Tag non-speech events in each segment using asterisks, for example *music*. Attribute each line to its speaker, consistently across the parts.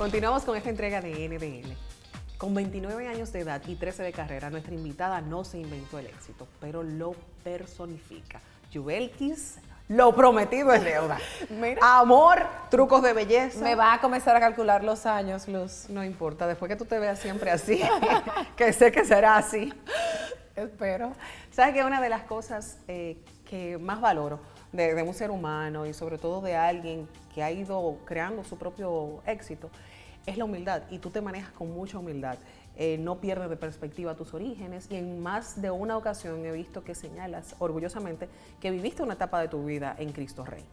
Speaker 1: Continuamos con esta entrega de NDL. Con 29 años de edad y 13 de carrera, nuestra invitada no se inventó el éxito, pero lo personifica. Yubelkis, lo prometido es deuda. *laughs*
Speaker 2: Mira.
Speaker 1: Amor, trucos de belleza.
Speaker 2: Me va a comenzar a calcular los años, Luz.
Speaker 1: No importa, después que tú te veas siempre así, *laughs* que sé que será así.
Speaker 2: Espero.
Speaker 1: ¿Sabes que una de las cosas eh, que más valoro de, de un ser humano y sobre todo de alguien que ha ido creando su propio éxito es la humildad y tú te manejas con mucha humildad. Eh, no pierdes de perspectiva tus orígenes y en más de una ocasión he visto que señalas orgullosamente que viviste una etapa de tu vida en Cristo Rey.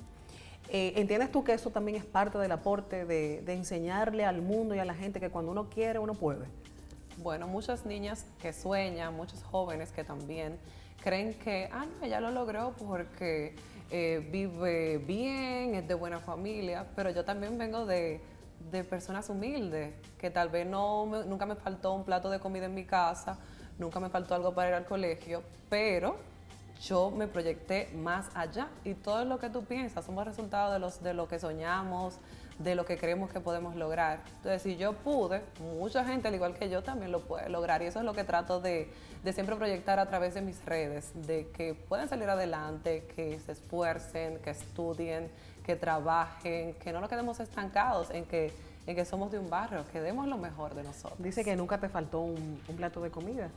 Speaker 1: Eh, ¿Entiendes tú que eso también es parte del aporte de, enseñarle al mundo y a la gente que cuando uno quiere, uno puede?
Speaker 2: Bueno, muchas niñas que sueñan, muchos jóvenes que también creen que, ah, no, ella lo logró porque eh, vive bien, es de buena familia, pero yo también vengo de, de personas humildes, que tal vez no nunca me faltó un plato de comida en mi casa, nunca me faltó algo para ir al colegio, pero yo me proyecté más allá y todo lo que tú piensas somos resultado de, los, de lo que soñamos, de lo que creemos que podemos lograr. Entonces, si yo pude, mucha gente, al igual que yo, también lo puede lograr. Y eso es lo que trato de, de siempre proyectar a través de mis redes, de que pueden salir adelante, que se esfuercen, que estudien, que trabajen, que no nos quedemos estancados en que, en que somos de un barrio, que demos lo mejor de nosotros.
Speaker 1: Dice que nunca te faltó un, un plato de comida,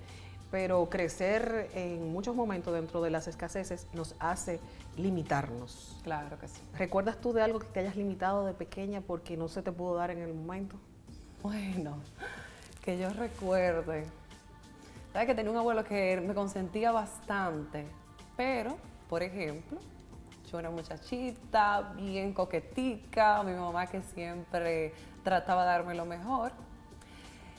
Speaker 1: pero crecer en muchos momentos dentro de las escaseces nos hace limitarnos.
Speaker 2: Claro que sí.
Speaker 1: ¿Recuerdas tú de algo que te hayas limitado de pequeña porque no se te pudo dar en el momento?
Speaker 2: Bueno, que yo recuerde. Sabes que tenía un abuelo que me consentía bastante, pero, por ejemplo, yo muchachita, bien coquetica, mi mamá que siempre trataba de darme lo mejor.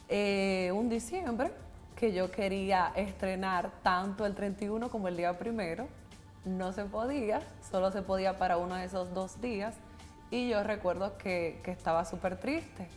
Speaker 2: Eh, un diciembre que yo quería estrenar tanto el 31 como el día primero, no se podía, solo se podía para uno de esos dos días. Y yo recuerdo que, que estaba súper triste.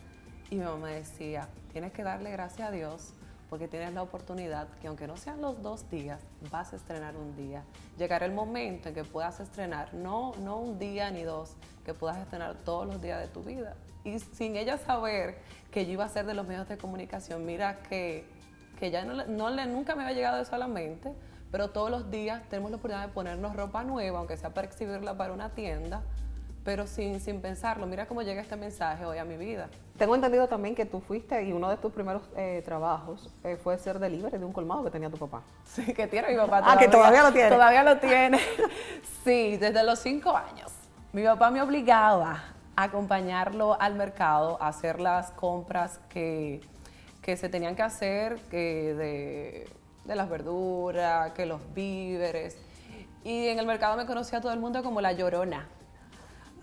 Speaker 2: Y mi mamá decía, tienes que darle gracias a Dios porque tienes la oportunidad que aunque no sean los dos días, vas a estrenar un día. Llegará el momento en que puedas estrenar, no, no un día ni dos, que puedas estrenar todos los días de tu vida. Y sin ella saber que yo iba a ser de los medios de comunicación, mira que, que ya no, le- nunca me había llegado eso a la mente, pero todos los días tenemos la oportunidad de ponernos ropa nueva, aunque sea para exhibirla para una tienda, pero sin, sin pensarlo. Mira cómo llega este mensaje hoy a mi vida.
Speaker 1: Tengo entendido también que tú fuiste y uno de tus primeros eh, trabajos eh, fue ser delivery de un colmado que tenía tu papá. *laughs*
Speaker 2: Sí, que tiene mi papá.
Speaker 1: Ah, que todavía lo tiene.
Speaker 2: Todavía lo tiene. *laughs* Sí, desde los cinco años. Mi papá me obligaba a acompañarlo al mercado, a hacer las compras que, que se tenían que hacer, que de, de las verduras, que los víveres. Y en el mercado me conocía todo el mundo como la llorona.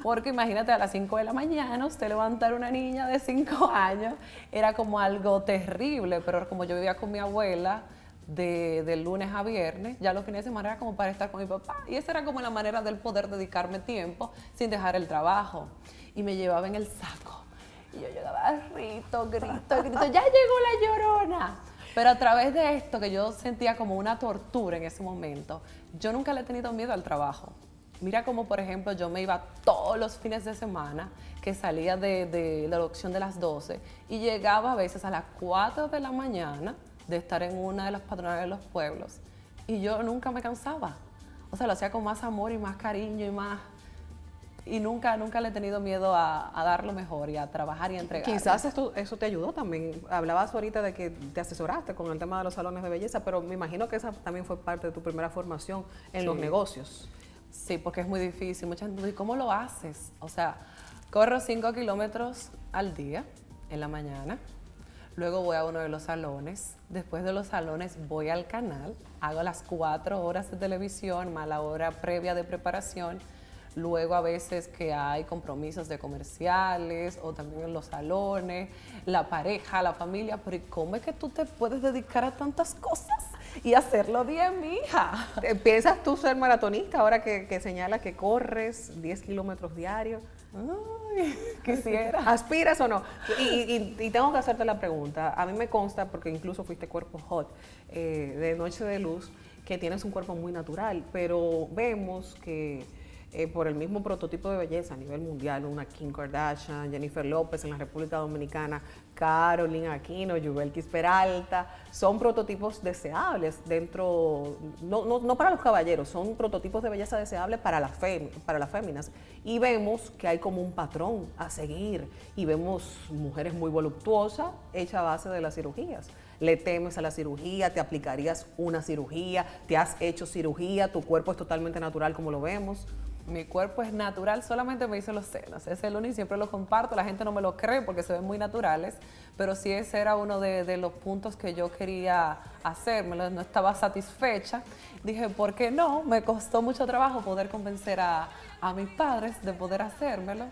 Speaker 2: Porque imagínate, a las 5 de la mañana usted levantar una niña de 5 *laughs* años era como algo terrible, pero como yo vivía con mi abuela de, lunes a viernes, ya los fines de semana era como para estar con mi papá. Y esa era como la manera del poder dedicarme tiempo sin dejar el trabajo. Y me llevaba en el saco. Y yo llegaba, grito, grito, grito, ya llegó la llorona. Pero a través de esto, que yo sentía como una tortura en ese momento, yo nunca le he tenido miedo al trabajo. Mira como, por ejemplo, yo me iba todos los fines de semana, que salía de, de la opción de las 12 y llegaba a veces a las 4 de la mañana de estar en una de las patronales de los pueblos. Y yo nunca me cansaba. O sea, lo hacía con más amor y más cariño y más... Y nunca, nunca le he tenido miedo a, a dar lo mejor y a trabajar y a entregar.
Speaker 1: Quizás esto, eso te ayudó también. Hablabas ahorita de que te asesoraste con el tema de los salones de belleza, pero me imagino que esa también fue parte de tu primera formación en los negocios.
Speaker 2: Sí, porque es muy difícil. Mucha gente ¿cómo lo haces? O sea, corro 5 kilómetros al día, en la mañana. Luego voy a uno de los salones. Después de los salones voy al canal. Hago las cuatro horas de televisión, más hora previa de preparación. Luego a veces que hay compromisos de comerciales o también en los salones, la pareja, la familia. Pero ¿y ¿cómo es que tú te puedes dedicar a tantas cosas y hacerlo bien, mi hija?
Speaker 1: Eh, ¿Piensas tú ser maratonista ahora que, que señala que corres 10 kilómetros diarios?
Speaker 2: Ay, *laughs* quisiera.
Speaker 1: ¿Aspiras o no? Y, y- y tengo que hacerte la pregunta. A mí me consta, porque incluso fuiste cuerpo hot eh, de Noche de Luz, que tienes un cuerpo muy natural, pero vemos que eh, por el mismo prototipo de belleza a nivel mundial, una Kim Kardashian, Jennifer López en la República Dominicana, Carolina Aquino, Yubelkis Peralta, son prototipos deseables dentro, no, no, para los caballeros, son prototipos de belleza deseables para las, para las féminas. Y vemos que hay como un patrón a seguir y vemos mujeres muy voluptuosas hechas a base de las cirugías le temes a la cirugía, te aplicarías una cirugía, te has hecho cirugía, tu cuerpo es totalmente natural como lo vemos.
Speaker 2: Mi cuerpo es natural, solamente me hice los senos. Es el único y siempre lo comparto. La gente no me lo cree porque se ven muy naturales, pero sí ese era uno de, los puntos que yo quería hacer. no estaba satisfecha. Dije, ¿por qué no? Me costó mucho trabajo poder convencer a, a mis padres de poder hacérmelo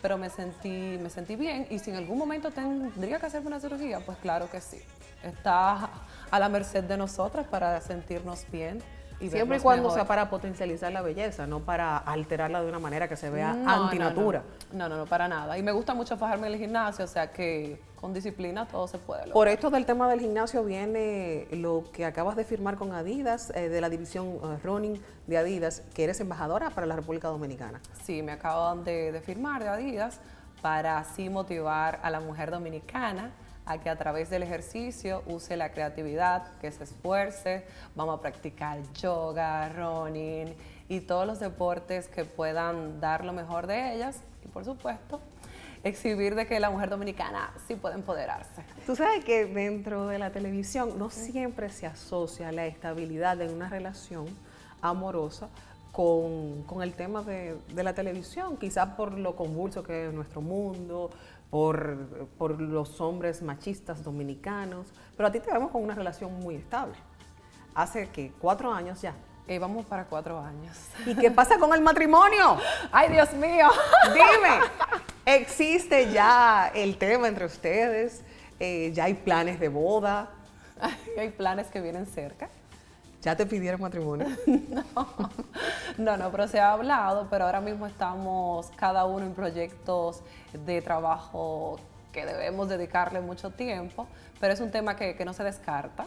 Speaker 2: pero me sentí, me sentí bien y si en algún momento tendría que hacerme una cirugía, pues claro que sí. Está a la merced de nosotras para sentirnos bien
Speaker 1: Siempre y cuando sea para potencializar la belleza, no para alterarla de una manera que se vea antinatura.
Speaker 2: No no. no, para nada. Y me gusta mucho fajarme en el gimnasio, o sea que con disciplina todo se puede lograr.
Speaker 1: Por esto del tema del gimnasio viene lo que acabas de firmar con Adidas, eh, de la división eh, running de Adidas, que eres embajadora para la República Dominicana.
Speaker 2: Sí, me acaban de, de firmar de Adidas para así motivar a la mujer dominicana a que a través del ejercicio use la creatividad, que se esfuerce. Vamos a practicar yoga, running y todos los deportes que puedan dar lo mejor de ellas y por supuesto exhibir de que la mujer dominicana sí puede empoderarse.
Speaker 1: Tú sabes que dentro de la televisión no siempre se asocia la estabilidad de una relación amorosa con, el tema de, de, la televisión, quizás por lo convulso que es nuestro mundo, por, los hombres machistas dominicanos, pero a ti te vemos con una relación muy estable. Hace que cuatro años ya.
Speaker 2: Eh, vamos para cuatro años.
Speaker 1: ¿Y qué pasa con el matrimonio? *laughs*
Speaker 2: ¡Ay, Dios mío! *laughs*
Speaker 1: Dime, ¿existe ya el tema entre ustedes? Eh, ¿Ya hay planes de boda? *laughs*
Speaker 2: Hay planes que vienen cerca.
Speaker 1: ¿Ya te pidieron matrimonio?
Speaker 2: no, no, pero se ha hablado, pero ahora mismo estamos cada uno en proyectos de trabajo que debemos dedicarle mucho tiempo, pero es un tema que, no se descarta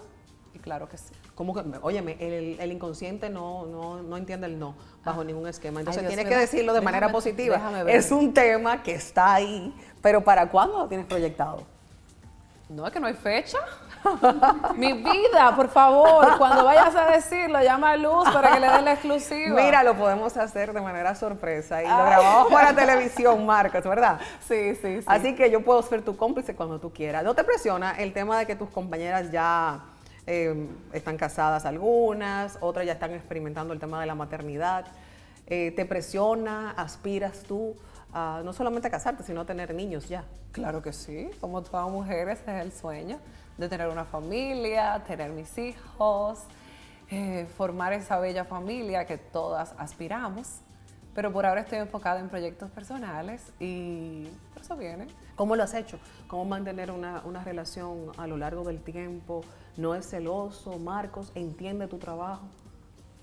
Speaker 2: y claro que sí.
Speaker 1: ¿Cómo que, óyeme, el, inconsciente no, no, entiende el no bajo ah. ningún esquema, entonces tienes que decirlo de manera positiva. Es un tema que está ahí, pero ¿para cuándo lo tienes proyectado?
Speaker 2: No, es que no hay fecha. *laughs* Mi vida, por favor, cuando vayas a decirlo, llama a Luz para que le den la exclusiva.
Speaker 1: Mira, lo podemos hacer de manera sorpresa y lo grabamos para televisión, Marcos, ¿verdad?
Speaker 2: Sí, sí, sí.
Speaker 1: Así que yo puedo ser tu cómplice cuando tú quieras. ¿No te presiona el tema de que tus compañeras ya eh, están casadas algunas, otras ya están experimentando el tema de la maternidad? Eh, ¿Te presiona? ¿Aspiras tú? no solamente a casarte, sino a tener niños ya.
Speaker 2: Claro que sí, como todas mujeres es el sueño de tener una familia, tener mis hijos, eh, formar esa bella familia que todas aspiramos. Pero por ahora estoy enfocada en proyectos personales y eso viene.
Speaker 1: ¿Cómo lo has hecho? ¿Cómo mantener una, una relación a lo largo del tiempo? ¿No es celoso? Marcos, ¿entiende tu trabajo?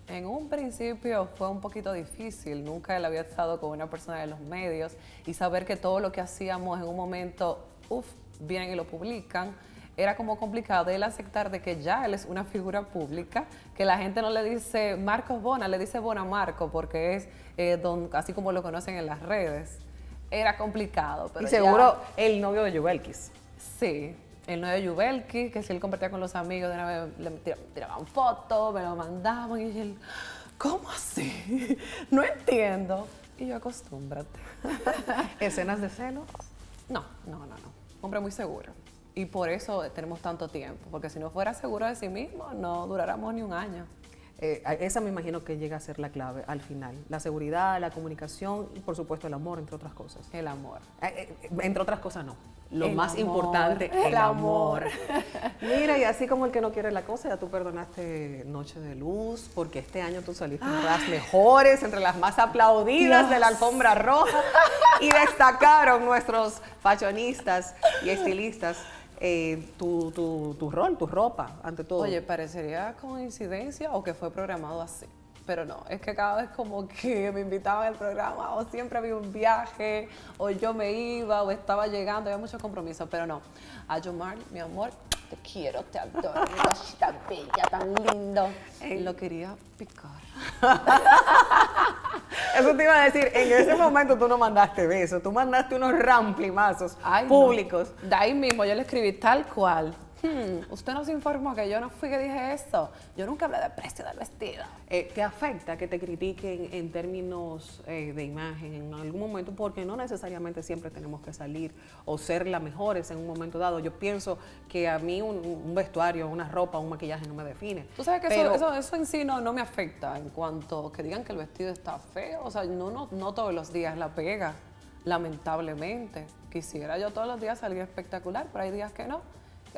Speaker 2: En un principio fue un poquito difícil, nunca él había estado con una persona de los medios y saber que todo lo que hacíamos en un momento, uff, vienen y lo publican, era como complicado él aceptar de que ya él es una figura pública, que la gente no le dice Marcos Bona, le dice Bona Marco, porque es eh, don, así como lo conocen en las redes. Era complicado. Pero
Speaker 1: y seguro el novio de Yubelkis.
Speaker 2: Sí, el novio de Yubelkis, que si él compartía con los amigos, de una vez le tiraban fotos, me lo mandaban y él, ¿cómo así? *laughs* no entiendo. Y yo acostúmbrate. *laughs*
Speaker 1: ¿Escenas de celos?
Speaker 2: No, no, no, no. Hombre muy seguro. Y por eso tenemos tanto tiempo, porque si no fuera seguro de sí mismo, no duráramos ni un año.
Speaker 1: Eh, esa me imagino que llega a ser la clave al final. La seguridad, la comunicación y por supuesto el amor, entre otras cosas.
Speaker 2: El amor.
Speaker 1: Eh, eh, entre otras cosas no. Lo más importante, el, amor. *laughs* Mira, y así como el que no quiere la cosa, ya tú perdonaste Noche de Luz, porque este año tú saliste entre las mejores, entre las más aplaudidas de la alfombra roja, y destacaron nuestros fashionistas y estilistas eh, tu, tu, tu, rol, tu ropa, ante todo.
Speaker 2: Oye, parecería coincidencia o que fue programado así. Pero no, es que cada vez como que me invitaban al programa o siempre había un viaje o yo me iba o estaba llegando, había muchos compromisos, pero no. A Yomar, mi amor, te quiero, te adoro, cosita bella, tan lindo. Lo quería picar. *laughs*
Speaker 1: Eso te iba a decir, en ese momento tú no mandaste besos, tú mandaste unos ramplimazos
Speaker 2: Ay, no.
Speaker 1: públicos.
Speaker 2: De ahí mismo yo le escribí tal cual. Hmm, usted nos informó que yo no fui que dije eso. Yo nunca hablé del precio del vestido.
Speaker 1: Eh, ¿Te afecta que te critiquen en términos eh, de imagen en algún momento? Porque no necesariamente siempre tenemos que salir o ser las mejores en un momento dado. Yo pienso que a mí un, un vestuario, una ropa, un maquillaje no me define.
Speaker 2: Tú sabes que
Speaker 1: Pero-
Speaker 2: eso, eso, eso en sí no, no me afecta en cuanto que digan que el vestido está feo. O sea, no, no, no todos los días la pega, lamentablemente. Quisiera yo todos los días salir espectacular, pero hay días que no.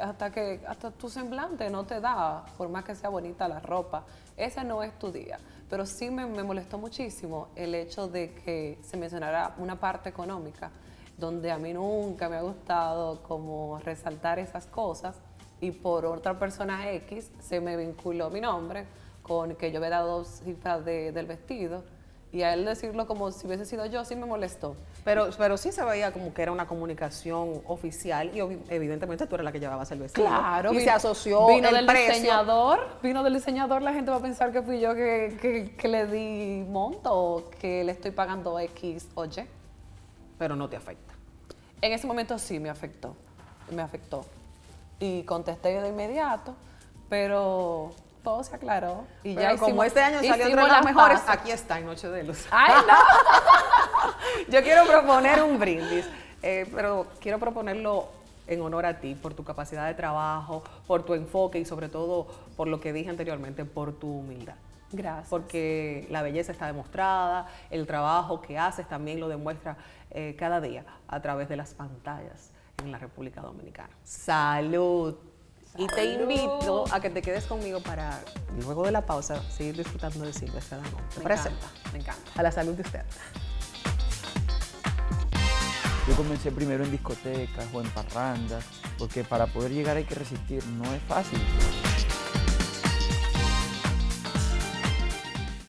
Speaker 2: Hasta que hasta tu semblante no te da, por más que sea bonita la ropa. Ese no es tu día. Pero sí me, me molestó muchísimo el hecho de que se mencionara una parte económica, donde a mí nunca me ha gustado como resaltar esas cosas y por otra persona X se me vinculó mi nombre con que yo había dado cifras de- del vestido y a él decirlo como si hubiese sido yo sí me molestó.
Speaker 1: Pero, pero sí se veía como que era una comunicación oficial y evidentemente tú eres la que llevabas el vestido. Y
Speaker 2: vi-
Speaker 1: se asoció
Speaker 2: vino
Speaker 1: el
Speaker 2: del
Speaker 1: precio.
Speaker 2: diseñador, vino del diseñador, la gente va a pensar que fui yo que, que- que le di monto o que le estoy pagando X o Y.
Speaker 1: Pero no te afecta.
Speaker 2: En ese momento sí me afectó, me afectó. Y contesté de inmediato, pero todo se aclaró. Y ya
Speaker 1: como este año salió entre las mejores, aquí está en Noche de Luz.
Speaker 2: ¡Ay, no! *laughs*
Speaker 1: Yo quiero proponer un brindis, eh, pero quiero proponerlo en honor a ti, por tu capacidad de trabajo, por tu enfoque y sobre todo por lo que dije anteriormente, por tu humildad.
Speaker 2: Gracias.
Speaker 1: Porque la belleza está demostrada, el trabajo que haces también lo demuestra eh, cada día a través de las pantallas en la República Dominicana. ¡Salud! Y te invito a que te quedes conmigo para, luego de la pausa, seguir disfrutando de Silvestre Dangond. ¿Te
Speaker 2: Me
Speaker 1: parece?
Speaker 2: encanta, me encanta.
Speaker 1: A la salud de ustedes.
Speaker 3: Yo comencé primero en discotecas o en parrandas, porque para poder llegar hay que resistir, no es fácil.